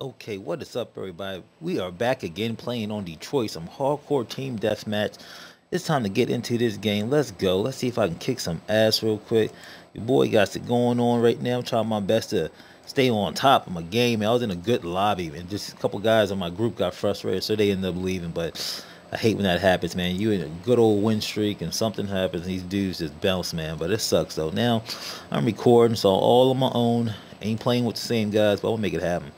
Okay, what is up, everybody? We are back again playing on Detroit, some um, hardcore team deathmatch. It's time to get into this game. Let's go. Let's see if I can kick some ass real quick. Your boy got it going on right now. I'm trying my best to stay on top of my game. I was in a good lobby, and just a couple guys in my group got frustrated, so they ended up leaving. But I hate when that happens, man. You in a good old win streak, and something happens, and these dudes just bounce, man. But it sucks, though. Now, I'm recording, so all on my own. Ain't playing with the same guys, but I'll make it happen.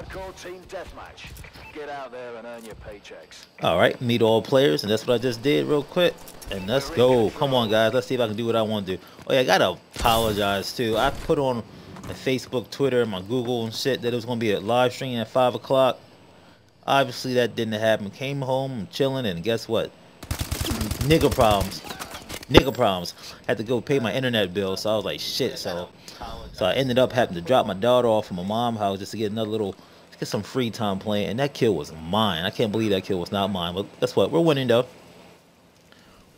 Hardcore team deathmatch. Get out there and earn your paychecks. All right, meet all players, and that's what I just did real quick. And let's go. Come on, guys. Let's see if I can do what I want to do. Oh, yeah, I got to apologize, too. I put on my Facebook, Twitter, my Google and shit that it was going to be a live stream at 5 o'clock. Obviously, that didn't happen. Came home, chilling, and guess what? Nigga problems. Nigga problems. Had to go pay my internet bill, so I was like, shit. So, so I ended up having to drop my daughter off from my mom's house just to get another little get some free time playing, and that kill was mine. I can't believe that kill was not mine. But guess what? We're winning though.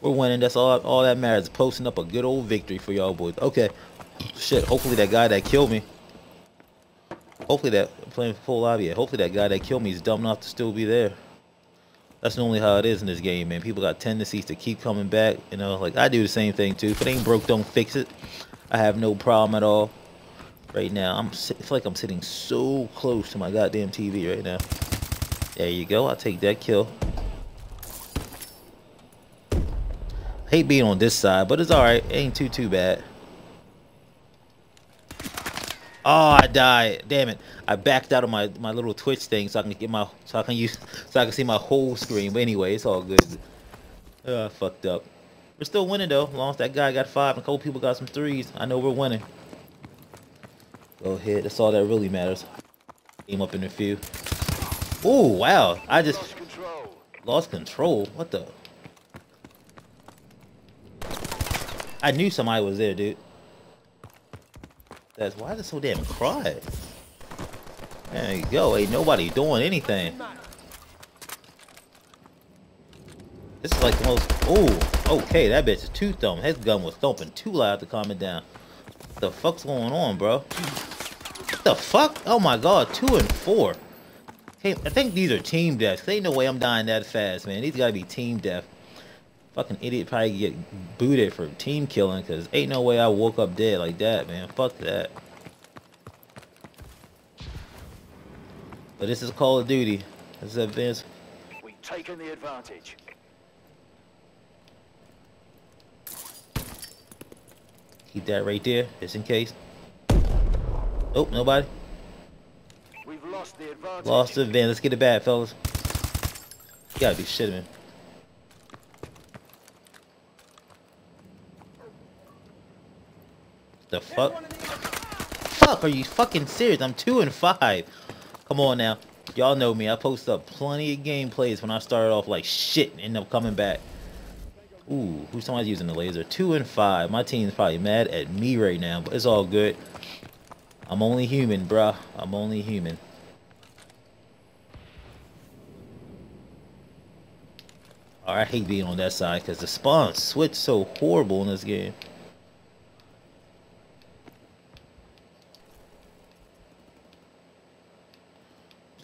We're winning. That's all. All that matters. Posting up a good old victory for y'all boys. Okay. Shit. Hopefully that guy that killed me. Hopefully that playing full lobby. Hopefully that guy that killed me is dumb enough to still be there. That's normally how it is in this game, man. People got tendencies to keep coming back. You know, like I do the same thing too. If it ain't broke, don't fix it. I have no problem at all right now. I'm I feel like I'm sitting so close to my goddamn TV right now. There you go. I'll take that kill. Hate being on this side, but it's alright. Ain't too too bad. Oh, I died. Damn it. I backed out of my, my little Twitch thing so I can get my so I can use so I can see my whole screen. But anyway, it's all good. Uh, fucked up. We're still winning though. As long as that guy got five and a couple people got some threes, I know we're winning. Go ahead. That's all that really matters. Came up in a few. Oh wow! I just Lost control. lost control. What the? I knew somebody was there, dude. That's why is it so damn quiet? There you go. Ain't nobody doing anything. This is like the most. Oh, okay. That bitch is two thumb. His gun was thumping too loud to calm it down. What the fuck's going on, bro? What the fuck? Oh my god, two and four. Hey, I think these are team deaths. Ain't no way I'm dying that fast, man. These gotta be team death. Fucking idiot probably get booted for team killing, cause ain't no way I woke up dead like that, man. Fuck that. But this is Call of Duty. This is advanced. We've taken the advantage. Keep that right there, just in case. Oh, nobody. We've lost the advantage. Lost the van. Let's get it back, fellas. You gotta be shitting me. The fuck? Fuck, are you fucking serious? I'm two and five. Come on now. Y'all know me. I post up plenty of gameplays when I started off like shit and end up coming back. Ooh, who's somebody's using the laser? Two and five. My team's probably mad at me right now, but it's all good. I'm only human, bruh. I'm only human. Oh, I hate being on that side because the spawn switch so horrible in this game.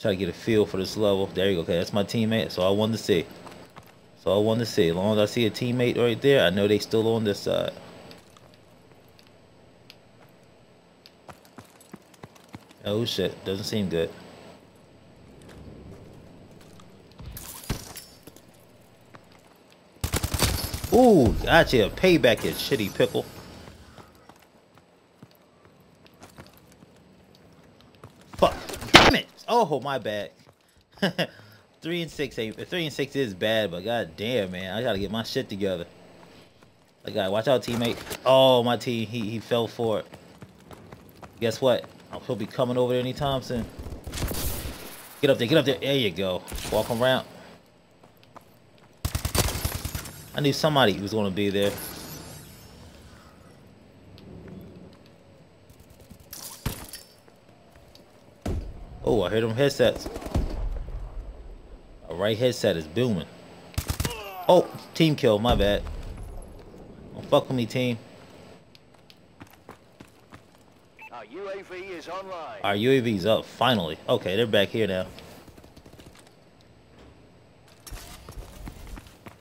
Try to get a feel for this level. There you go. Okay, that's my teammate. So I wanted to see. So I wanted to see. As long as I see a teammate right there, I know they still on this side. Oh shit, doesn't seem good. Ooh, gotcha. Payback is shitty pickle. Fuck. Damn it. Oh, my bad. three and six ain't three and six is bad, but god damn man, I gotta get my shit together. I got watch out teammate. Oh my team, he he fell for it. Guess what? Oh, he'll be coming over there anytime soon. Get up there, get up there. There you go. Walk around. I knew somebody was gonna be there. Oh, I heard them headsets. A right headset is booming. Oh, team kill, my bad. Don't fuck with me, team. Our UAV is online. Our UAV's up, finally. Okay, they're back here now.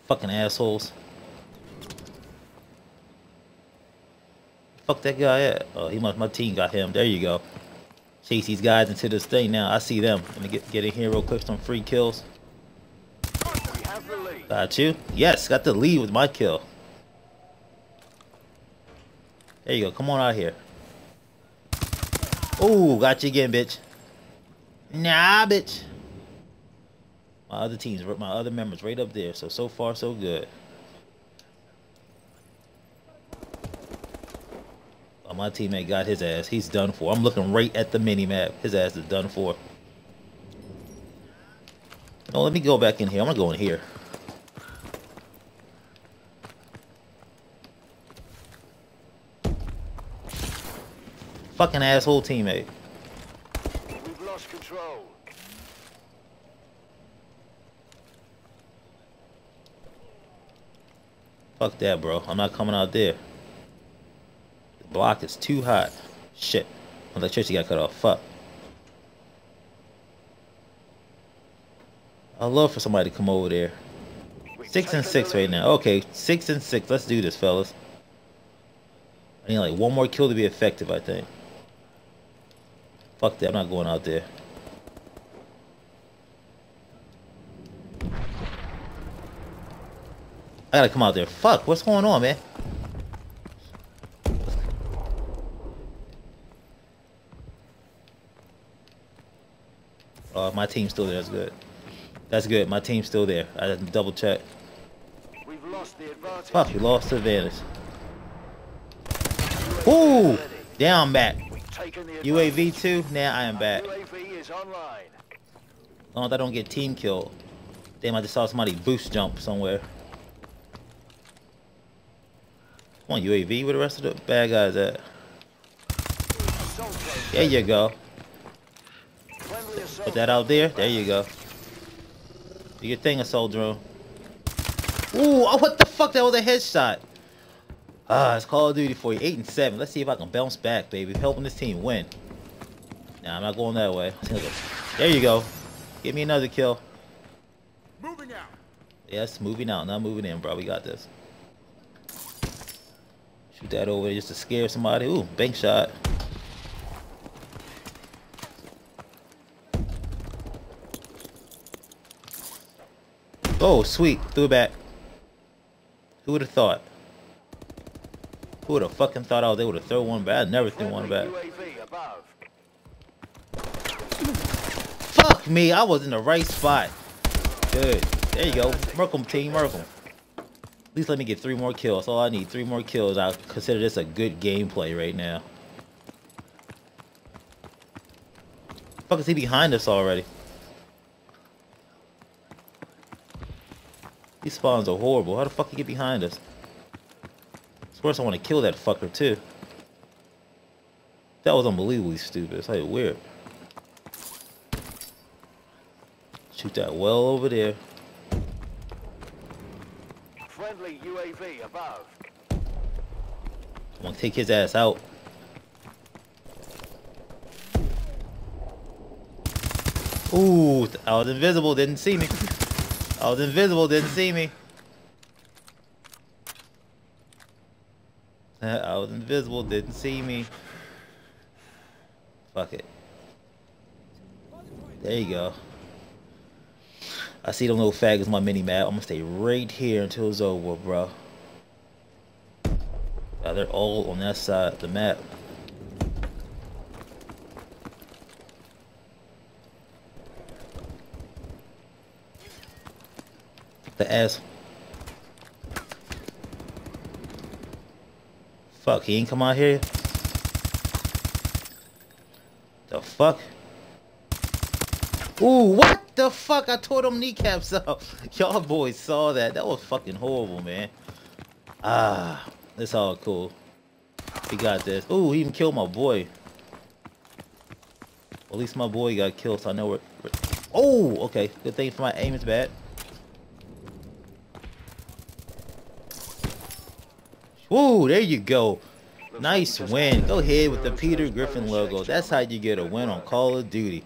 Fucking assholes. Fuck that guy at? Oh, he must, my team got him. There you go. Chase these guys into this thing now. I see them. Let me get, get in here real quick, some free kills. We have the lead. Got you. Yes, got the lead with my kill. There you go. Come on out here. Ooh, got you again, bitch. Nah, bitch. My other teams, my other members right up there. So, so far, so good. Oh, my teammate got his ass. He's done for. I'm looking right at the mini-map. His ass is done for. Oh, let me go back in here. I'm gonna go in here. Fucking asshole teammate. We've lost control. Fuck that, bro. I'm not coming out there. The block is too hot. Shit. Electricity got cut off. Fuck. I'd love for somebody to come over there. Six and six right now. Okay, six and six. Let's do this, fellas. I need like one more kill to be effective, I think. Fuck that. I'm not going out there. I gotta come out there. Fuck, what's going on, man? Oh, my team's still there. That's good. That's good. My team's still there. I had to double check. We've lost the advantage. Fuck, we lost the advantage. Ooh! I'm back. We've taken the UAV. 2, now I am back. UAV is online. As long as I don't get team killed. Damn, I just saw somebody boost jump somewhere. Come on, UAV, where the rest of the bad guys at? There you go. Put that out there. There you go. Do your thing, assault drone. Ooh, oh, what the fuck? That was a headshot. Ah, it's Call of Duty for you. 8 and 7. Let's see if I can bounce back, baby. Helping this team win. Nah, I'm not going that way. There you go. Give me another kill. Moving out. Yes, moving out, not moving in, bro. We got this. Shoot that over there just to scare somebody. Ooh, bank shot. Oh, sweet. Threw it back. Who would have thought? Who would have fucking thought oh, I was able to throw one back? I never threw one back. Fuck me, I was in the right spot. Good. There you go. Merkham team, Merkham. At least let me get three more kills. That's all I need. Three more kills. I consider this a good gameplay right now. Fuck is he behind us already? These spawns are horrible. How the fuck he get behind us? Of course I want to kill that fucker too. That was unbelievably stupid. It's like weird. Shoot that well over there. Friendly UAV above. I'm gonna take his ass out. Ooh, I was invisible, didn't see me. I was invisible, didn't see me. I was invisible, didn't see me. Fuck it. There you go. I see them little faggots my mini map. I'm gonna stay right here until it's over, bro. Uh, they're all on that side of the map. The ass. Fuck, he ain't come out here. The fuck? Ooh, what the fuck? I tore them kneecaps up. Y'all boys saw that. That was fucking horrible, man. Ah, it's all cool. We got this. Ooh, he even killed my boy. At least my boy got killed, so I know where. Oh, okay. Good thing for my aim is bad. Ooh, there you go. Nice win. Go ahead with the Peter Griffin logo. That's how you get a win on Call of Duty.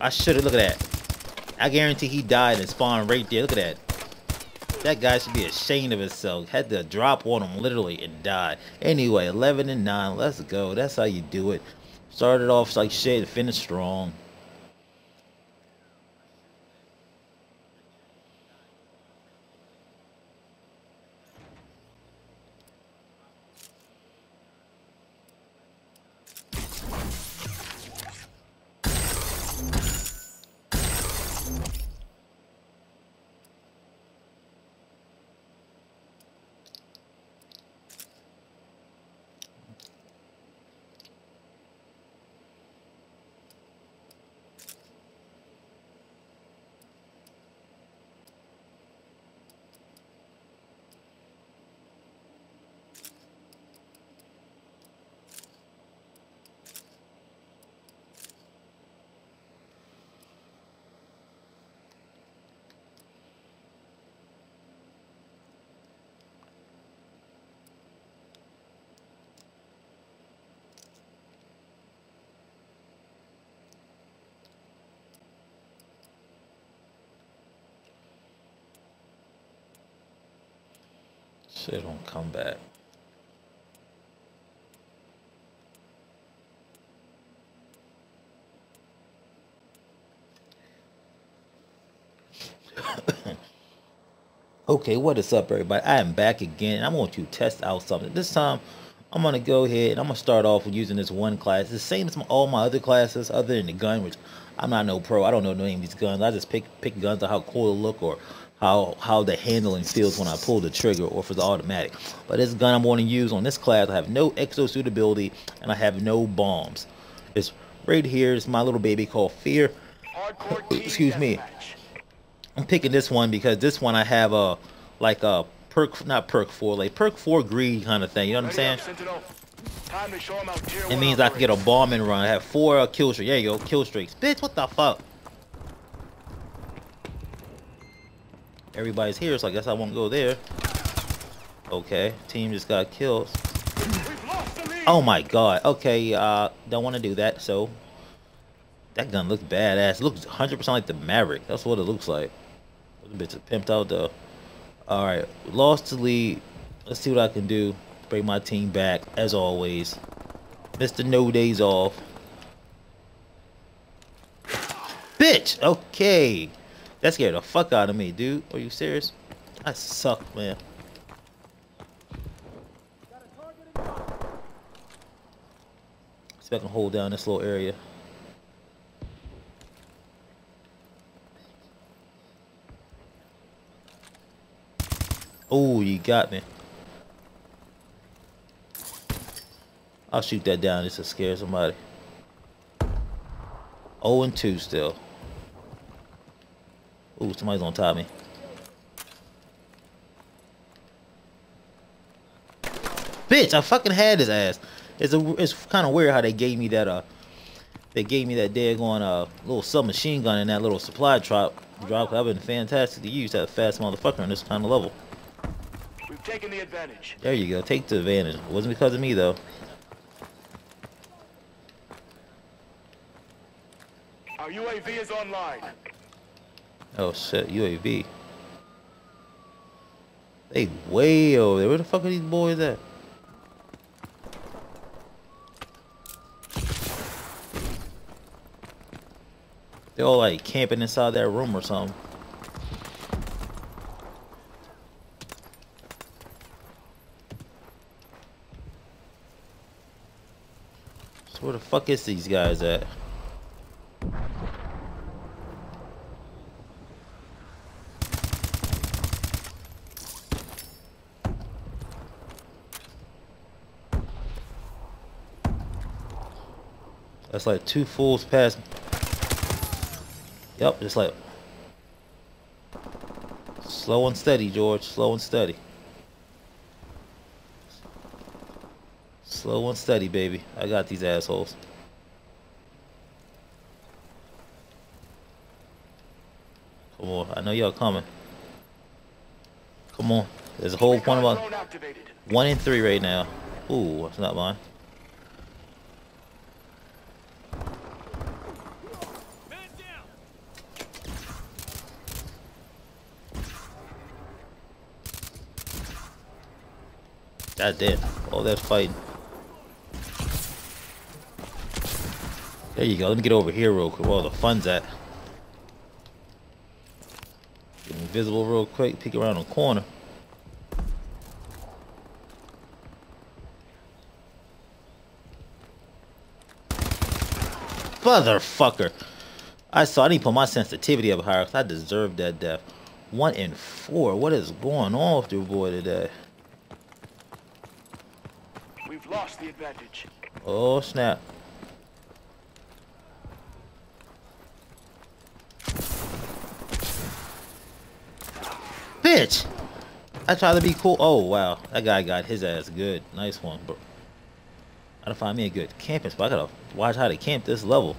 I should have. Look at that. I guarantee he died and spawned right there. Look at that. That guy should be ashamed of himself. Had to drop on him literally and die. Anyway, 11 and 9. Let's go. That's how you do it. Started off like shit, finished strong. Shit don't come back. okay, what is up, everybody? I am back again. I want you to test out something. This time, I'm going to go ahead and I'm going to start off with using this one class. It's the same as my, all my other classes, other than the gun, which I'm not no pro. I don't know name of these guns. I just pick pick guns on how cool they look or how how the handling feels when I pull the trigger or for the automatic. But this gun I'm going to use on this class, I have no exosuit ability and I have no bombs. It's right here. It's my little baby called Fear. Excuse me. I'm picking this one because this one I have a like a perk, not perk four, like perk four greed kind of thing. You know what I'm saying? It means I can get a bomb and run. I have four uh, kill streaks. There you go, kill streaks. Bitch, what the fuck? Everybody's here, so I guess I won't go there. Okay, team just got killed. Oh my god. Okay, uh, don't want to do that. So that gun looks badass. It looks 100% like the Maverick. That's what it looks like. The bitch is pimped out though. All right, lost to lead. Let's see what I can do. Bring my team back as always. Mr. No Days Off. Bitch. Okay. That scared the fuck out of me, dude. Are you serious? I suck, man. See if I can hold down this little area. Oh, you got me. I'll shoot that down just to scare somebody. 0 and 2 still. Ooh, somebody's on top of me. Bitch, I fucking had his ass. It's a, it's kind of weird how they gave me that uh, they gave me that daggone uh little submachine gun in that little supply drop. Drop. I've been fantastic to use that fast motherfucker on this kind of level. We've taken the advantage. There you go. Take the advantage. It wasn't because of me though. Our UAV is online. Oh shit, UAV. They way over there. Where the fuck are these boys at? They're all like camping inside that room or something. So where the fuck is these guys at? That's like two fools past. Yep, just like slow and steady, George. Slow and steady. Slow and steady, baby. I got these assholes. Come on, I know y'all coming. Come on. There's a whole point about one and three right now. Ooh, that's not mine. God damn. All that fighting. There you go. Let me get over here real quick where all the fun's at. Get invisible real quick. Peek around the corner. Motherfucker. I saw I need to put my sensitivity up higher because I deserve that death. One in four. What is going on with your boy today? We've lost the advantage. Oh snap. Bitch! I tried to be cool. Oh wow, that guy got his ass good. Nice one, bro. Gotta find me a good camping spot. I gotta watch how to camp this level.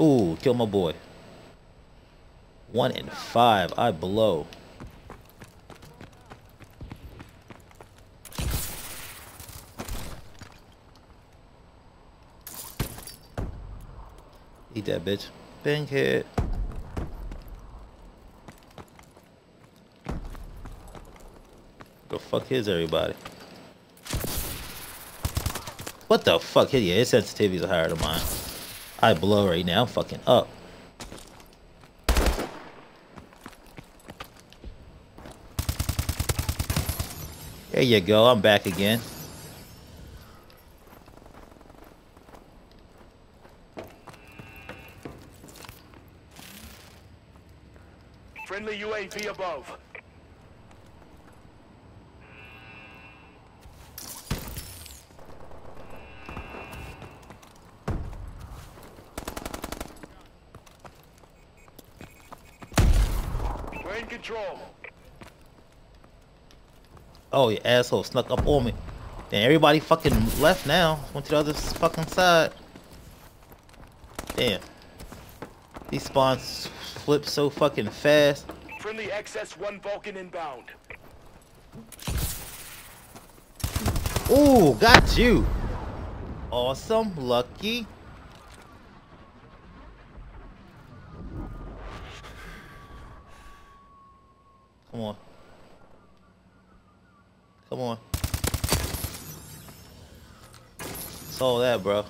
Ooh, kill my boy. One in five. I blow. Eat that bitch. Bang head. The fuck is everybody? What the fuck? Yeah, his sensitivities are higher than mine. I blow right now. I'm fucking up. There you go. I'm back again. Friendly UAV above. We're in control. Oh, you asshole snuck up on me. Damn, everybody fucking left now. Went to the other fucking side. Damn. These spawns flip so fucking fast. Friendly XS-1 Vulcan inbound. Ooh, got you. Awesome, lucky. Come on. Come on. It's all that, bro.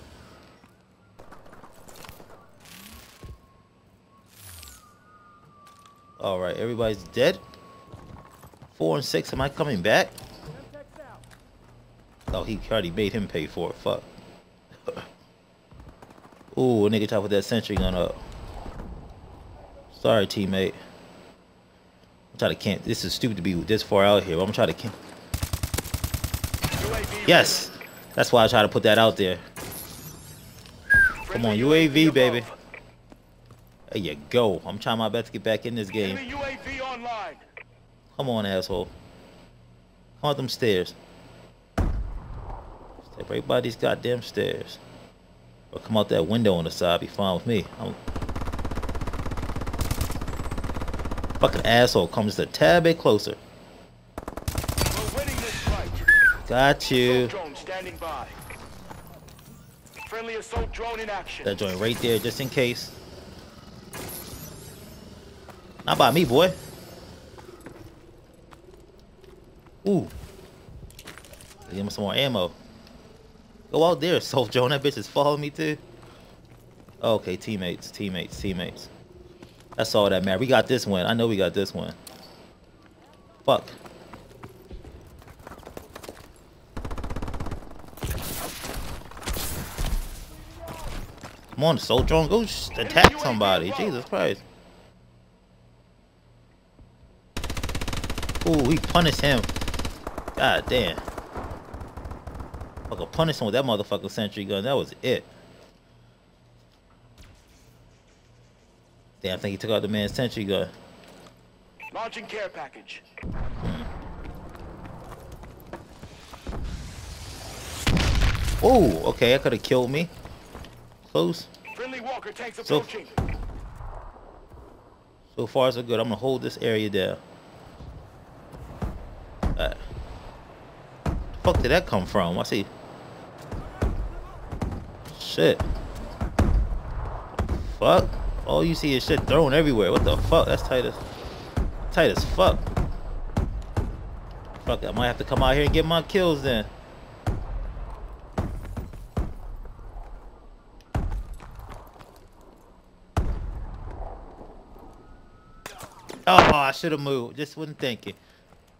All right, everybody's dead. Four and six. Am I coming back? Oh, he already made him pay for it. Fuck. Ooh, a nigga top with that sentry gun up. Sorry, teammate. I'm trying to camp. This is stupid to be this far out here. But I'm trying to camp. Yes, that's why I try to put that out there. Come on, UAV, baby. There you go. I'm trying my best to get back in this game. Enemy UAV online. Come on, asshole. Come up them stairs. Step right by these goddamn stairs. Or come out that window on the side, be fine with me. I'm... Fucking asshole comes a tad bit closer. We're winning this fight. Got you. Drone standing by. Friendly assault drone in action. That joint right there, just in case. Not by me, boy. Ooh. Give him some more ammo. Go out there, Soul Joan. That bitch is following me too. Okay, teammates, teammates, teammates. That's all that matters. We got this one. I know we got this one. Fuck. Come on, Soul Drone, go attack somebody. Jesus Christ. Ooh, we punished him. God damn. Fucker punished him with that motherfucking sentry gun. That was it. Damn, I think he took out the man's sentry gun. Launching care package. Oh, okay, that could have killed me. Close. Friendly Walker tanks So- So far, so good. I'm gonna hold this area down. Fuck did that come from? I see. Shit. Fuck. All you see is shit thrown everywhere. What the fuck? That's tight as tight as fuck. Fuck, I might have to come out here and get my kills then. Oh, I should have moved. Just wasn't thinking.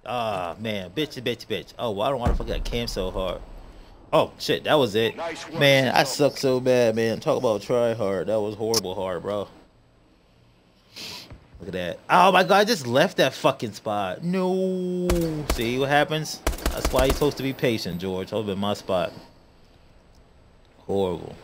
Ah, man. Bitch, bitch, bitch. Oh, well, I don't want to fuck that cam so hard. Oh, shit. That was it. Nice work, Man, I suck so bad, man. Talk about try hard. That was horrible hard, bro. Look at that. Oh, my God. I just left that fucking spot. No. See what happens? That's why you're supposed to be patient, George. Have been my spot. Horrible.